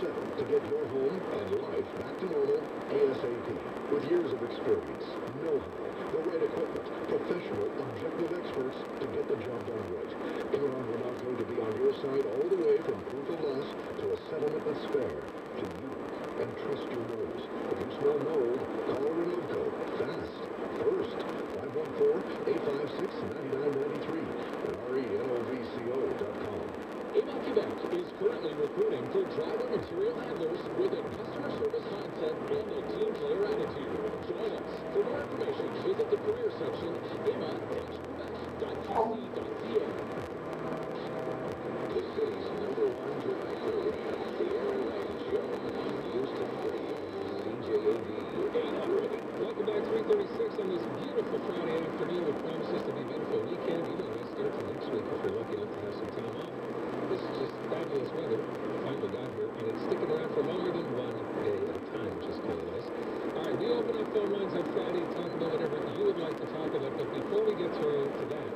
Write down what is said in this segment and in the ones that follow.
to get your home and life back to normal ASAP. With years of experience, know-how, the right equipment, professional, objective experts to get the job done right. Enron will now going to be on your side all the way from proof of loss to a settlement that's fair to you. And trust your nose. If you smell mold, call Renovco. Fast. First. 514-856-9993 and renovco.com. Avon Quebec is currently recruiting for driver 336 on this beautiful Friday afternoon. It promises to be beautiful weekend. Even a nice to next week if you're lucky enough to have some time off. This is just fabulous weather. Finally got here, and it's sticking around for longer than one day at a time, which is kind of nice. All right, we open up phone lines on Friday, talk about whatever you would like to talk about. But before we get to, to that,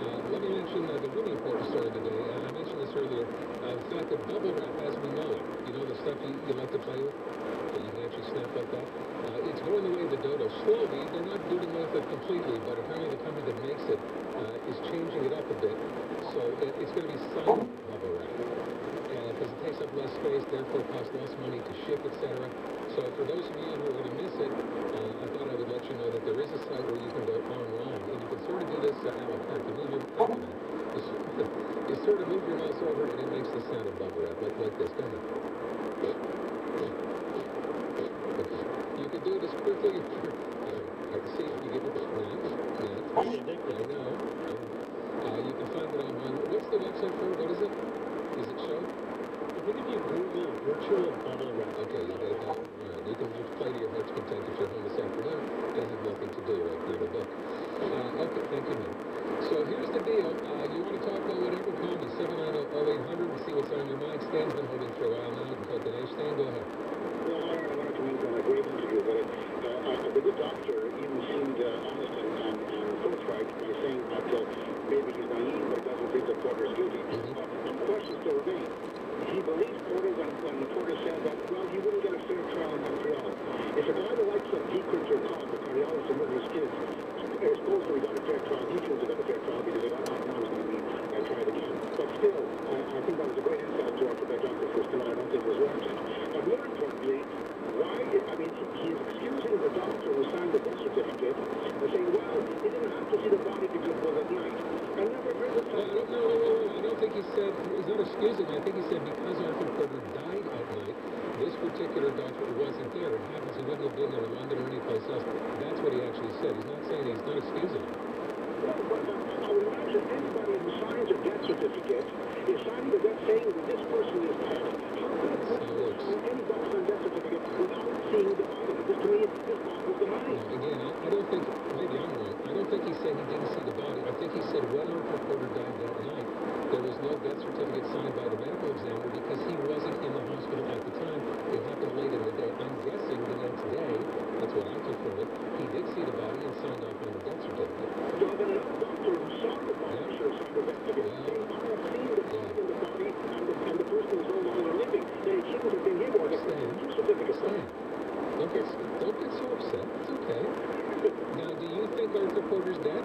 uh, let me mention uh, the really important story today. Uh, I mentioned this earlier. Uh, the fact that bubble wrap, as we know it, you know the stuff you, you like to play with, snap like that. Uh, it's going the way of the dodo. Slowly, they're not doing with it completely, but apparently the company that makes it uh, is changing it up a bit. So it, it's going to be silent bubble wrap because it takes up less space, therefore costs less money to ship, etc. So for those of you who are going to miss it, uh, I thought I would let you know that there is a site where you can go online, and you can sort of do this uh, la carte. You you, sort of move your mouse over, and it makes the sound of bubble wrap, like, like this. Go ahead. Okay. You can do it as quickly as you I can see you get it now. Now. I know. Uh, you can find it online. What's the website for it? What is it? Does it show? I think if you Google virtual bubble wrap, Okay, you got it now. All right, you can just play to your heart's content if you're home this afternoon and have nothing to do, like read a book. Uh, okay, thank you, man. So here's the deal. Uh, you want to talk about whatever, call me 790-0800 and see what's on your mind. Stan's been holding for a while now. You can talk today. Stan, go ahead. Well, I don't want to comment on a great interview, but uh, uh, the good doctor even seemed uh, honest and, and, and forthright by saying that uh, maybe he's naive, but doesn't think that Porter's. Mhm. But the question still remains. He believes Porter when, when Porter said that, well, he wouldn't get a fair trial in Montreal. If a guy the likes of Declan Turcotte, the cardiologist murdered his kids, supposedly got a fair trial, he got a fair trial because they got out now he's going to be uh, tried again. But still, uh, I think that was a great insult to our Quebec doctor system, and I don't think it was warranted. But more importantly, why, I mean, he, he's excusing the doctor who signed the death certificate and saying, well, he didn't have to see the body because it was at night. I never heard of No, no, no, no, no, I don't think he said, not. I think he said because Arthur Porter died at night, this particular doctor wasn't there. It happens he wouldn't have been there in London or anyplace else. That's what he actually said. He's not saying he's not excusing him. Well, but, I would imagine anybody who signs a death certificate is signing a death saying that this person is dead. How can a person sign any document death certificate without seeing the body? This to me, this boggles the mind. Now, again, I, I don't think, maybe I'm wrong, I don't think he said he didn't see the body. I think he said when Arthur Porter died that night, there was no death certificate signed by the medical examiner because he wasn't in the hospital at the time. It happened late in the day. I'm guessing the next day, that's what I took from it, he did see the body and signed off on the death certificate. Seen the body and the, person certificate. Don't get, don't get so upset. It's okay. Now, do you think Arthur Porter's dead?